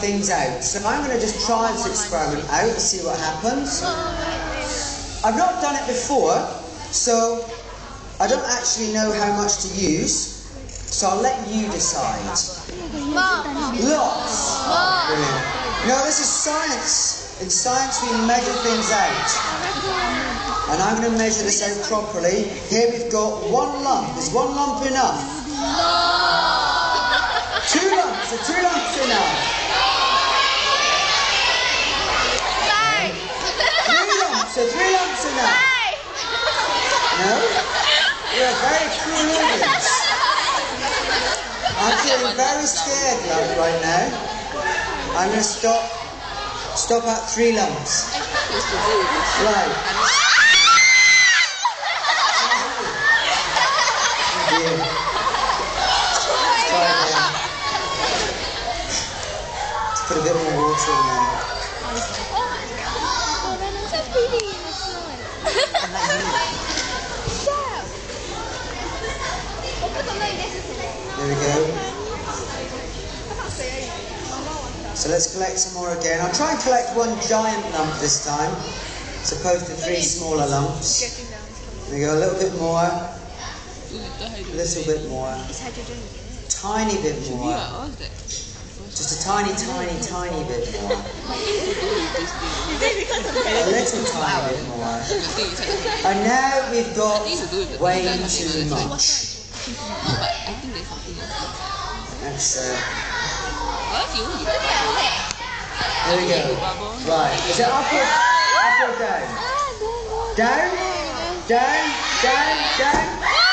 things out. So I'm going to just try this experiment out and see what happens. I've not done it before, so I don't actually know how much to use. So I'll let you decide. Lots. Brilliant. Know, this is science. In science, we measure things out. And I'm going to measure this out properly. Here we've got one lump. Is one lump enough? Two lumps. Are two lumps enough? Three lumps. Are three lumps enough? No? You're a very cruel audience. I'm feeling very scared like, right now. I'm going to stop. Stop at three lumps. Right. Let's put a bit more water in there. There we go. So let's collect some more again. I'll try and collect one giant lump this time, as opposed to three smaller lumps. There we go, a little bit more, a little bit more, tiny bit more. Just a tiny, tiny, tiny bit more. A little tiny bit more. And now we've got way too much. That's uh, there we go. Right, is it up or, up or down? Down? Down? Down? Down?